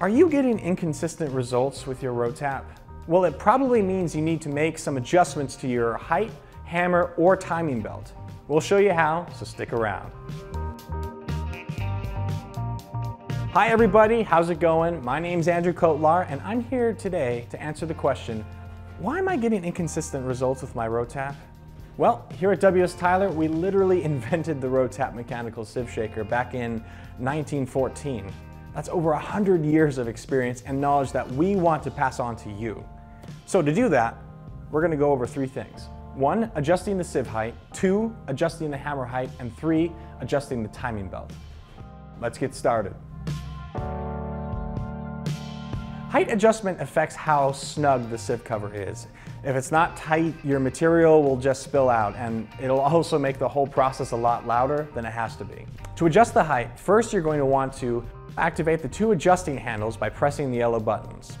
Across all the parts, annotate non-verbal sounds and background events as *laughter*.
Are you getting inconsistent results with your RO-TAP? Well, it probably means you need to make some adjustments to your height, hammer, or timing belt. We'll show you how, so stick around. Hi everybody, how's it going? My name's Andrew Kotlar and I'm here today to answer the question, why am I getting inconsistent results with my RO-TAP? Well, here at WS Tyler, we literally *laughs* invented the Rotap mechanical sieve shaker back in 1914. That's over 100 years of experience and knowledge that we want to pass on to you. So to do that, we're gonna go over three things. One, adjusting the sieve height. Two, adjusting the hammer height. And three, adjusting the timing belt. Let's get started. Height adjustment affects how snug the sieve cover is. If it's not tight, your material will just spill out and it'll *laughs* also make the whole process a lot louder than it has to be. To adjust the height, first you're going to want to Activate the two adjusting handles by pressing the yellow buttons.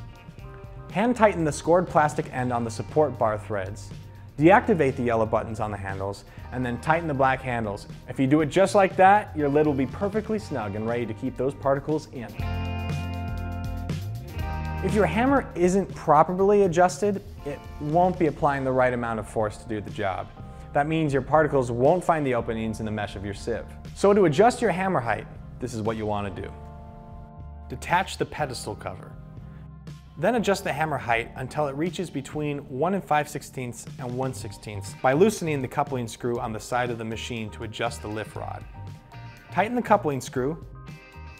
Hand tighten the scored plastic end on the support bar threads. Deactivate the yellow buttons on the handles, and then tighten the black handles. If you do it just like that, your lid will be perfectly snug and ready to keep those particles in. If your hammer isn't properly adjusted, it won't be applying the right amount of force to do the job. That means your particles won't find the openings in the mesh of your sieve. So to adjust your hammer height, this is what you want to do. Detach the pedestal cover. Then adjust the hammer height until it reaches between 1 and 5 16ths and 1 16ths by loosening the coupling screw on the side of the machine to adjust the lift rod. Tighten the coupling screw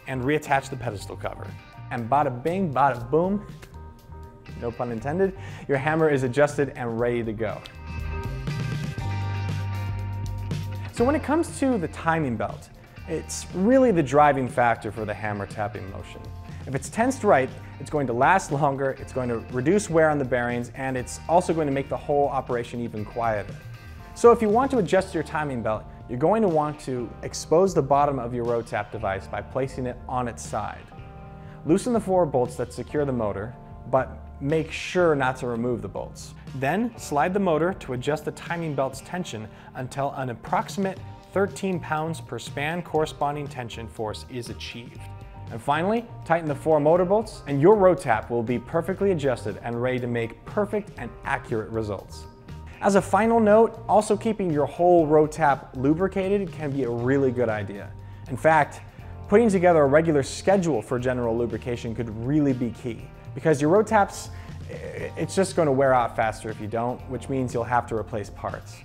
and reattach the pedestal cover. And bada bing, bada boom, no pun intended, your hammer is adjusted and ready to go. So when it comes to the timing belt, it's really the driving factor for the hammer tapping motion. If it's tensed right, it's going to last longer, it's going to reduce wear on the bearings, and it's also going to make the whole operation even quieter. So if you want to adjust your timing belt, you're going to want to expose the bottom of your RO-TAP device by placing it on its side. Loosen the four bolts that secure the motor, but make sure not to remove the bolts. Then slide the motor to adjust the timing belt's tension until an approximate 13 pounds per span corresponding tension force is achieved. And finally, tighten the four motor bolts and your RO-TAP will be perfectly adjusted and ready to make perfect and accurate results. As a final note, also keeping your whole RO-TAP lubricated can be a really good idea. In fact, putting together a regular schedule for general lubrication could really be key because your RO-TAPs, it's just going to wear out faster if you don't, which means you'll have to replace parts.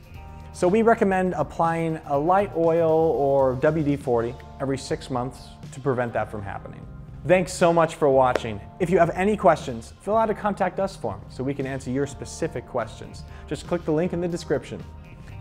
So we recommend applying a light oil or WD-40 every six months to prevent that from happening. Thanks so much for watching. If you have any questions, fill out a contact us form so we can answer your specific questions. Just click the link in the description.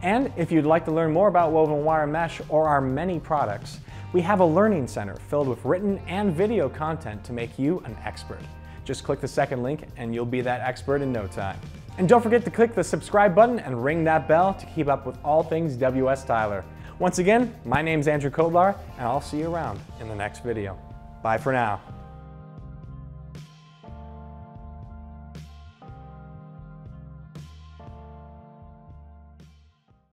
And if you'd like to learn more about woven wire mesh or our many products, we have a learning center filled with written and video content to make you an expert. Just click the second link and you'll be that expert in no time. And don't forget to click the subscribe button and ring that bell to keep up with all things WS Tyler. Once again, my name's Andrew Kotlar, and I'll see you around in the next video. Bye for now.